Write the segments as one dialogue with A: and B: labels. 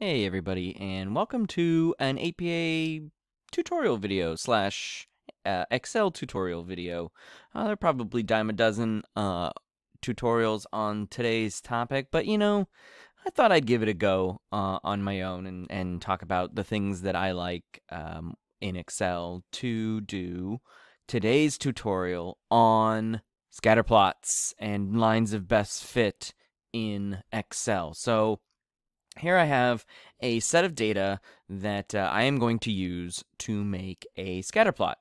A: Hey everybody, and welcome to an APA tutorial video slash uh, Excel tutorial video. Uh, there are probably dime a dozen uh, tutorials on today's topic, but you know, I thought I'd give it a go uh, on my own and, and talk about the things that I like um, in Excel to do today's tutorial on scatter plots and lines of best fit in Excel. So here I have a set of data that uh, I am going to use to make a scatter plot.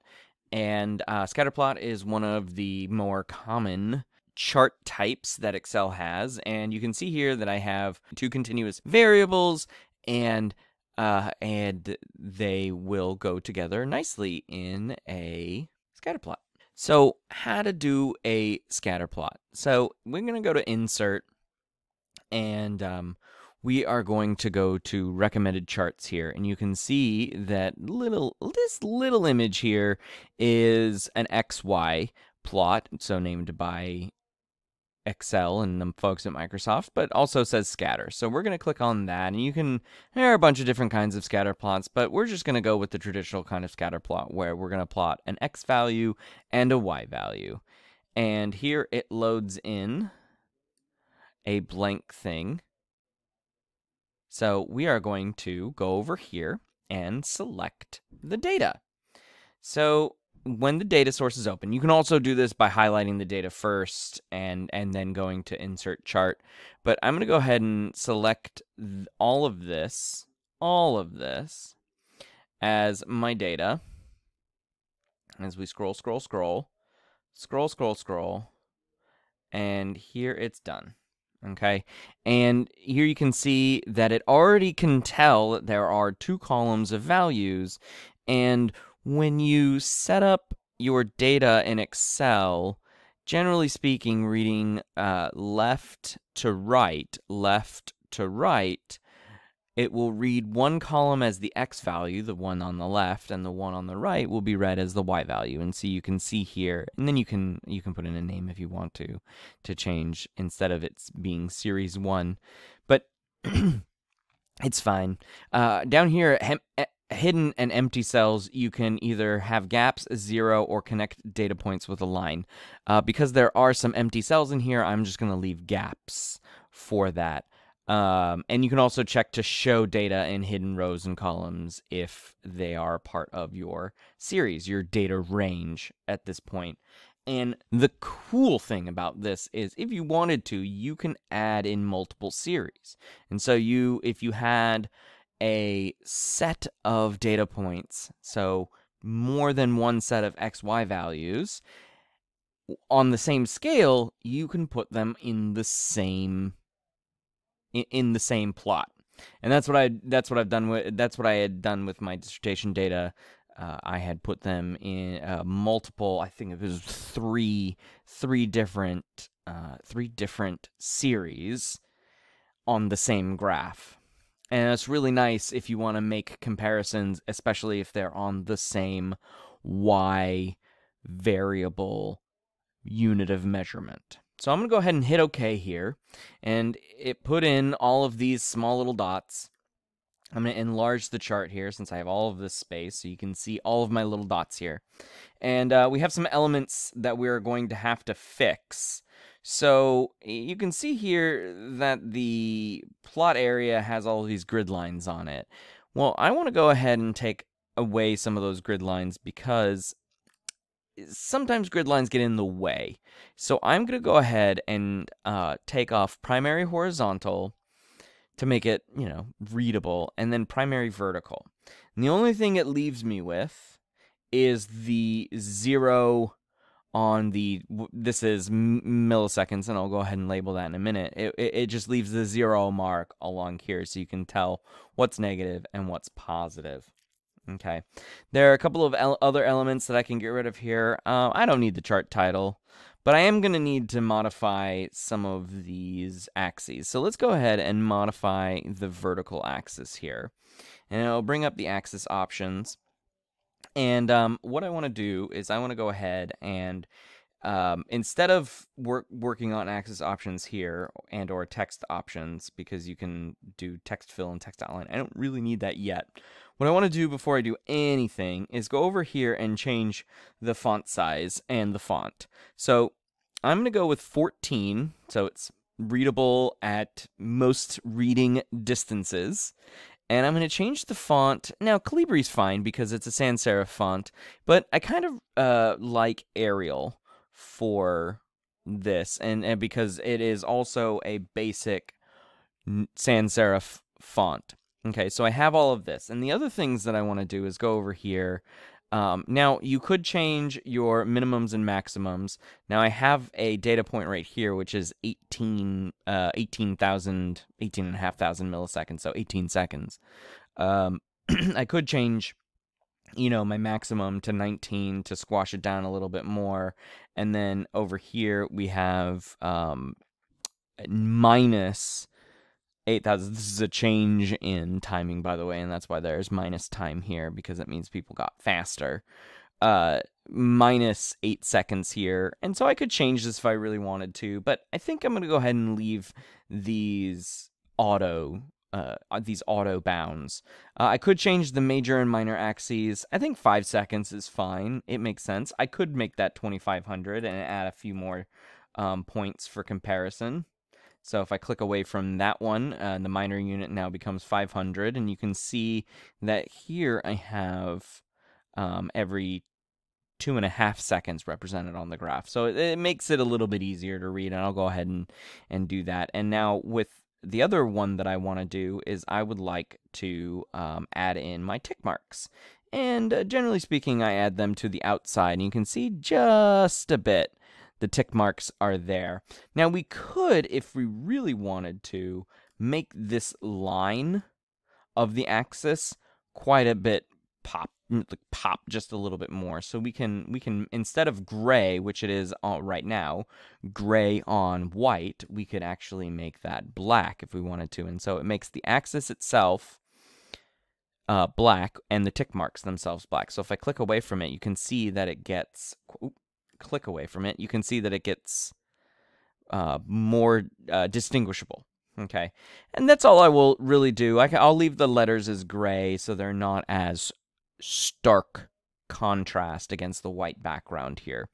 A: And uh, scatter plot is one of the more common chart types that Excel has. And you can see here that I have two continuous variables and uh, and they will go together nicely in a scatter plot. So how to do a scatter plot. So we're going to go to insert and um, we are going to go to recommended charts here and you can see that little this little image here is an XY plot so named by Excel and the folks at Microsoft, but also says scatter. So we're going to click on that and you can, there are a bunch of different kinds of scatter plots, but we're just going to go with the traditional kind of scatter plot where we're going to plot an X value and a Y value. And here it loads in a blank thing so we are going to go over here and select the data. So when the data source is open, you can also do this by highlighting the data first and, and then going to insert chart. But I'm going to go ahead and select all of this, all of this as my data. As we scroll, scroll, scroll, scroll, scroll, scroll, and here it's done. Okay, and here you can see that it already can tell that there are two columns of values, and when you set up your data in Excel, generally speaking, reading uh, left to right, left to right, it will read one column as the x value, the one on the left, and the one on the right will be read as the y value. And so you can see here, and then you can you can put in a name if you want to to change instead of it being series one, but it's fine. Uh, down here, hidden and empty cells, you can either have gaps, zero, or connect data points with a line. Uh, because there are some empty cells in here, I'm just going to leave gaps for that. Um, and you can also check to show data in hidden rows and columns if they are part of your series, your data range at this point. And the cool thing about this is if you wanted to, you can add in multiple series. And so you if you had a set of data points, so more than one set of XY values on the same scale, you can put them in the same in, the same plot. And that's what I that's what I've done with that's what I had done with my dissertation data. Uh, I had put them in uh, multiple. I think it was three three different uh, three different series on the same graph. And it's really nice if you want to make comparisons, especially if they're on the same y variable unit of measurement. So I'm going to go ahead and hit OK here. And it put in all of these small little dots. I'm going to enlarge the chart here since I have all of this space so you can see all of my little dots here. And uh, we have some elements that we're going to have to fix. So you can see here that the plot area has all of these grid lines on it. Well, I want to go ahead and take away some of those grid lines because sometimes grid lines get in the way. So I'm going to go ahead and uh, take off primary horizontal to make it, you know, readable, and then primary vertical. And the only thing it leaves me with is the zero on the, this is milliseconds, and I'll go ahead and label that in a minute. It, it, it just leaves the zero mark along here so you can tell what's negative and what's positive. Okay. There are a couple of el other elements that I can get rid of here. Uh, I don't need the chart title, but I am going to need to modify some of these axes. So let's go ahead and modify the vertical axis here. And it'll bring up the axis options. And um, what I want to do is I want to go ahead and um, instead of work, working on axis options here and or text options, because you can do text fill and text outline, I don't really need that yet. What I want to do before I do anything is go over here and change the font size and the font. So I'm going to go with 14, so it's readable at most reading distances. And I'm going to change the font. Now, Calibri's fine because it's a sans serif font, but I kind of uh, like Arial for this, and, and because it is also a basic sans serif font. Okay, so I have all of this. And the other things that I want to do is go over here. Um, now, you could change your minimums and maximums. Now, I have a data point right here, which is 18, uh, 18,000, 18,500 milliseconds, so 18 seconds. Um, I could change, you know, my maximum to 19 to squash it down a little bit more. And then over here, we have um, minus 8,000. This is a change in timing, by the way, and that's why there's minus time here, because it means people got faster. Uh, minus 8 seconds here, and so I could change this if I really wanted to, but I think I'm going to go ahead and leave these auto uh, uh, these auto bounds. Uh, I could change the major and minor axes. I think five seconds is fine. It makes sense. I could make that 2500 and add a few more um, points for comparison. So if I click away from that one, uh, the minor unit now becomes 500, and you can see that here I have um, every two and a half seconds represented on the graph. So it, it, makes it a little bit easier to read, and I'll go ahead and, and do that. And now with the other one that I want to do is I would like to um, add in my tick marks. And uh, generally speaking, I add them to the outside, and you can see just a bit the tick marks are there. Now we could, if we really wanted to, make this line of the axis quite a bit pop pop just a little bit more. So we can we can instead of gray which it is right now gray on white we could actually make that black if we wanted to. And so it makes the axis itself uh, black and the tick marks themselves black. So if I click away from it you can see that it gets click away from it, you can see that it gets uh, more uh, distinguishable. Okay, and that's all I will really do. I will leave the letters as gray so they're not as stark contrast against the white background here.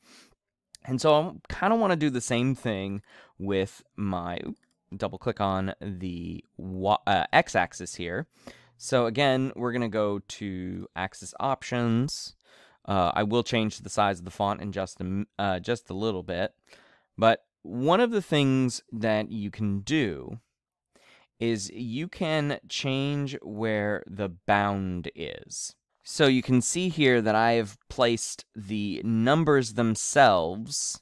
A: And so I kind of want to do the same thing with my double click on the uh, x-axis here. So again, we're going to go to axis options uh, I will change the size of the font in just a, uh, just a little bit. But one of the things that you can do is you can change where the bound is. So you can see here that I have placed the numbers themselves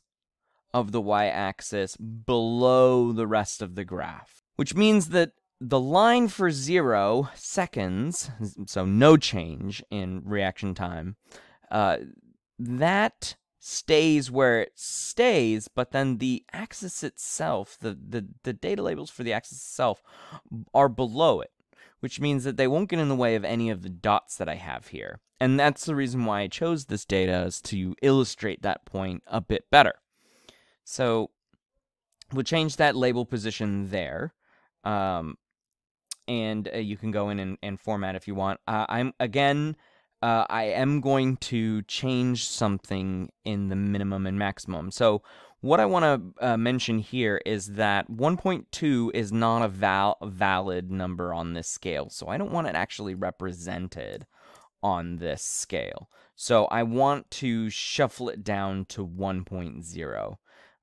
A: of the y-axis below the rest of the graph, which means that the line for zero seconds, so no change in reaction time, uh, that stays where it stays, but then the axis itself, the, the, the data labels for the axis itself are below it, which means that they won't get in the way of any of the dots that I have here. And that's the reason why I chose this data is to illustrate that point a bit better. So we'll change that label position there. Um, and uh, you can go in and, and format if you want. Uh, I'm again uh, I am going to change something in the minimum and maximum. So what I want to uh, mention here is that 1.2 is not a val valid number on this scale. So I don't want it actually represented on this scale. So I want to shuffle it down to 1.0.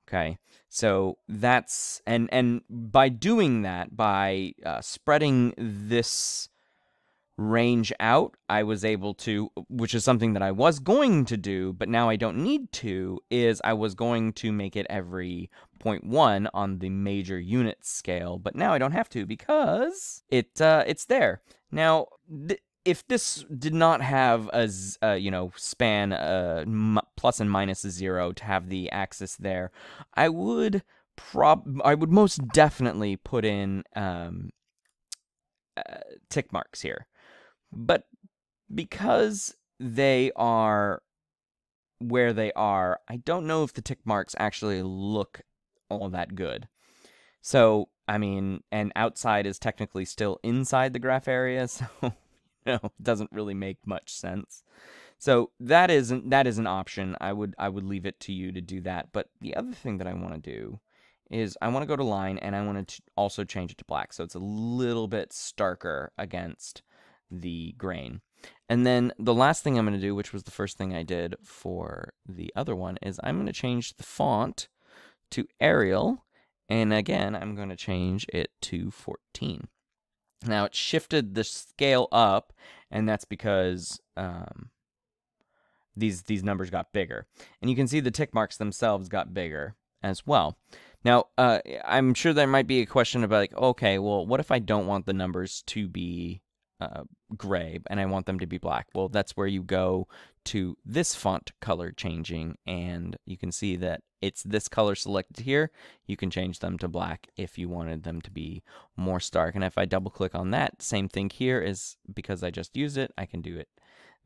A: Okay, so that's and and by doing that, by uh, spreading this range out, I was able to, which is something that I was going to do, but now I don't need to, is I was going to make it every 0.1 on the major unit scale, but now I don't have to because it uh, it's there. Now, th if this did not have a, uh, you know, span uh, plus and minus a zero to have the axis there, I would prob I would most definitely put in um, uh, tick marks here. But because they are where they are, I don't know if the tick marks actually look all that good. So, I mean, and outside is technically still inside the graph area, so you know, it doesn't really make much sense. So that isn't that is an option. I would I would leave it to you to do that. But the other thing that I want to do is I want to go to line and I want to also change it to black so it's a little bit starker against the grain. And then the last thing I'm going to do, which was the first thing I did for the other one, is I'm going to change the font to Arial. And again, I'm going to change it to 14. Now it shifted the scale up, and that's because um, these these numbers got bigger. And you can see the tick marks themselves got bigger as well. Now, uh, I'm sure there might be a question about like, okay, well, what if I don't want the numbers to be uh, gray and I want them to be black? Well, that's where you go to this font color changing, and you can see that it's this color selected here. You can change them to black if you wanted them to be more stark. And if I double click on that, same thing here is because I just used it, I can do it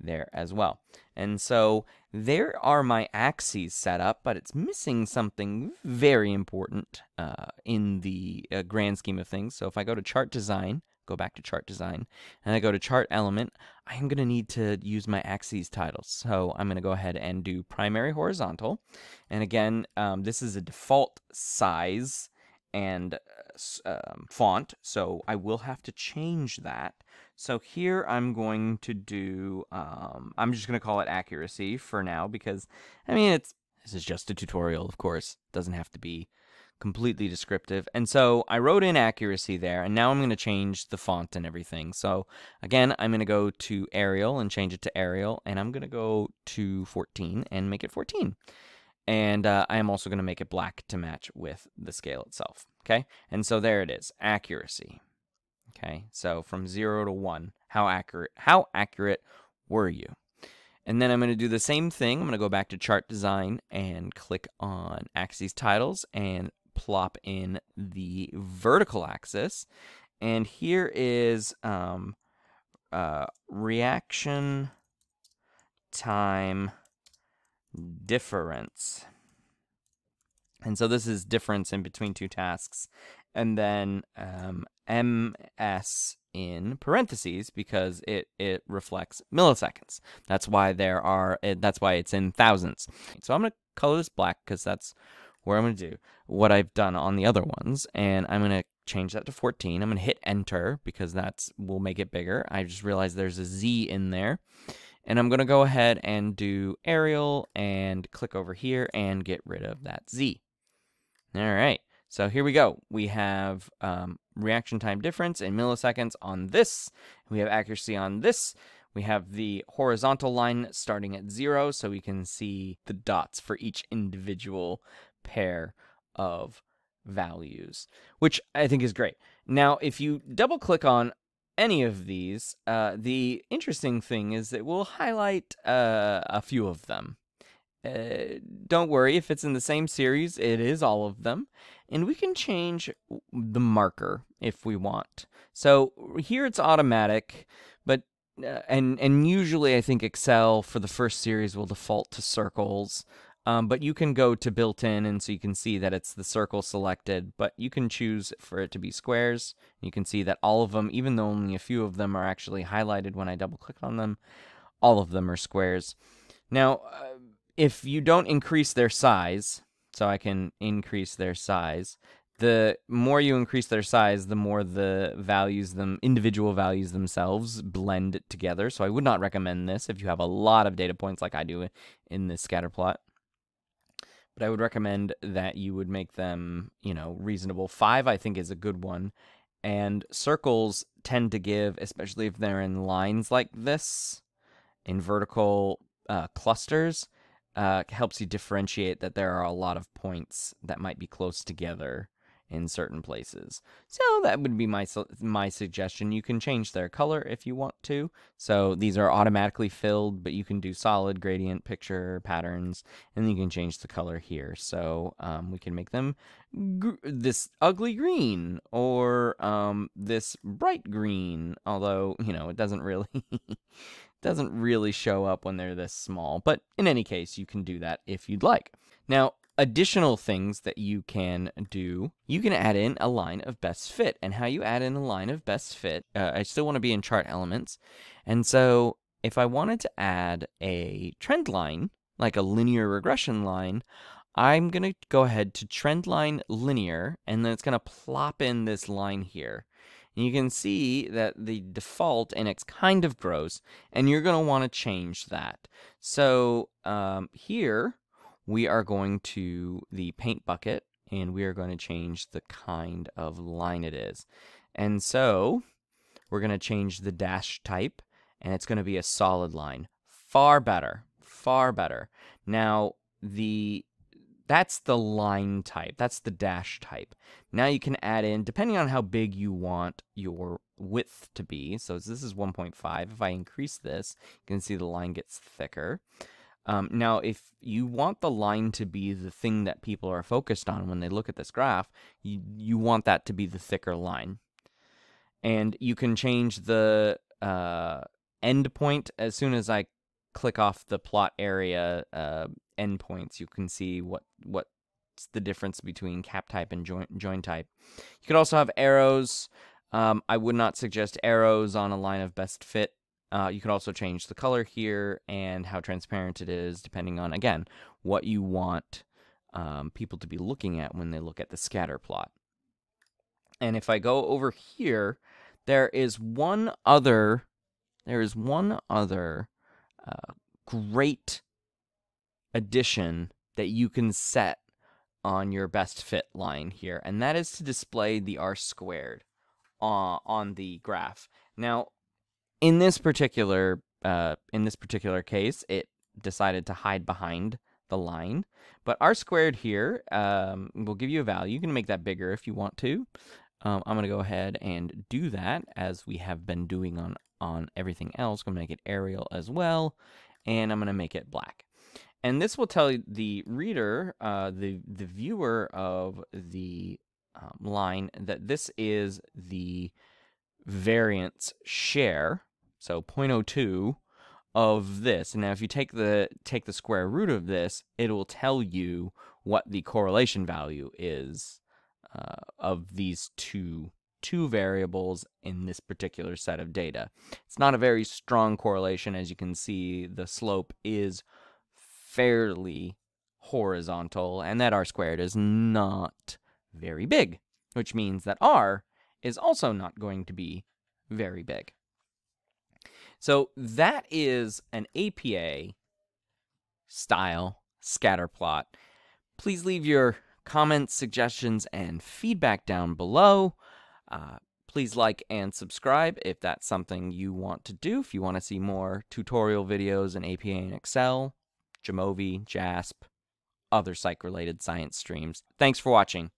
A: there as well. And so there are my axes set up, but it's missing something very important uh, in the uh, grand scheme of things. So if I go to chart design, go back to chart design, and I go to chart element, I am going to need to use my axes titles. So I'm going to go ahead and do primary horizontal. And again, um, this is a default size and uh, um, font, so I will have to change that. So here I'm going to do, um, I'm just going to call it accuracy for now because, I mean, it's this is just a tutorial, of course. Doesn't have to be completely descriptive. And so I wrote in accuracy there, and now I'm going to change the font and everything. So again, I'm going to go to Arial and change it to Arial, and I'm going to go to 14 and make it 14. And uh, I am also going to make it black to match with the scale itself. Okay, and so there it is, accuracy. Okay, so from zero to one, how accurate? How accurate were you? And then I'm going to do the same thing. I'm going to go back to chart design and click on axes titles and plop in the vertical axis. And here is um, uh, reaction time difference. And so this is difference in between two tasks. And then um, ms in parentheses because it it reflects milliseconds. That's why there are that's why it's in thousands. So I'm going to color this black because that's where I'm going to do what I've done on the other ones and I'm going to change that to 14. I'm going to hit enter because that's will make it bigger. I just realized there's a Z in there. And I'm going to go ahead and do Arial and click over here and get rid of that Z. All right. So here we go. We have um, reaction time difference in milliseconds on this. We have accuracy on this. We have the horizontal line starting at zero, so we can see the dots for each individual pair of values, which I think is great. Now, if you double click on any of these, uh, the interesting thing is that we'll highlight uh, a few of them. Uh, don't worry, if it's in the same series, it is all of them. And we can change the marker if we want. So here it's automatic, but uh, and and usually I think Excel for the first series will default to circles. Um, but you can go to built-in and so you can see that it's the circle selected, but you can choose for it to be squares. You can see that all of them, even though only a few of them are actually highlighted when I double click on them, all of them are squares. Now, uh, if you don't increase their size, so I can increase their size, the more you increase their size, the more the values them individual values themselves blend together. So I would not recommend this if you have a lot of data points like I do in this scatter plot. But I would recommend that you would make them, you know, reasonable. 5 I think is a good one. And circles tend to give, especially if they're in lines like this, in vertical uh, clusters, uh, helps you differentiate that there are a lot of points that might be close together in certain places. So that would be my my suggestion. You can change their color if you want to. So these are automatically filled, but you can do solid gradient picture patterns, and you can change the color here. So um, we can make them this ugly green or um, this bright green. Although you know it doesn't really doesn't really show up when they're this small. But in any case, you can do that if you'd like. Now, additional things that you can do, you can add in a line of best fit. And how you add in a line of best fit, uh, I still want to be in chart elements. And so if I wanted to add a trend line, like a linear regression line, I'm going to go ahead to trend line linear, and then it's going to plop in this line here. And you can see that the default and it's kind of gross, and you're going to want to change that. So um, here, we are going to the paint bucket, and we are going to change the kind of line it is. And so we're going to change the dash type, and it's going to be a solid line. Far better, far better. Now, the that's the line type. That's the dash type. Now you can add in, depending on how big you want your width to be. So this is 1.5. If I increase this, you can see the line gets thicker. Um, now, if you want the line to be the thing that people are focused on when they look at this graph, you, you want that to be the thicker line. And you can change the uh, endpoint as soon as I click off the plot area uh, endpoints, you can see what what's the difference between cap type and join, join type. You could also have arrows. Um, I would not suggest arrows on a line of best fit. Uh, you can also change the color here and how transparent it is, depending on, again, what you want um, people to be looking at when they look at the scatter plot. And if I go over here, there is one other, there is one other uh, great addition that you can set on your best fit line here, and that is to display the r squared uh, on the graph. Now, in this particular uh, in this particular case, it decided to hide behind the line, but r squared here um, will give you a value. You can make that bigger if you want to. Um, I'm going to go ahead and do that as we have been doing on on everything else. I'm going to make it Arial as well, and I'm going to make it black. And this will tell the reader, uh, the, the viewer of the um, line, that this is the variance share, so 0.02 of this. And now if you take the take the square root of this, it will tell you what the correlation value is uh, of these two two variables in this particular set of data. It's not a very strong correlation. As you can see, the slope is fairly horizontal, and that r squared is not very big, which means that r is also not going to be very big. So that is an APA style scatter plot. Please leave your comments, suggestions, and feedback down below. Uh, please like and subscribe if that's something you want to do. If you want to see more tutorial videos in APA and Excel, Jamovi, JASP, other psych related science streams. Thanks for watching.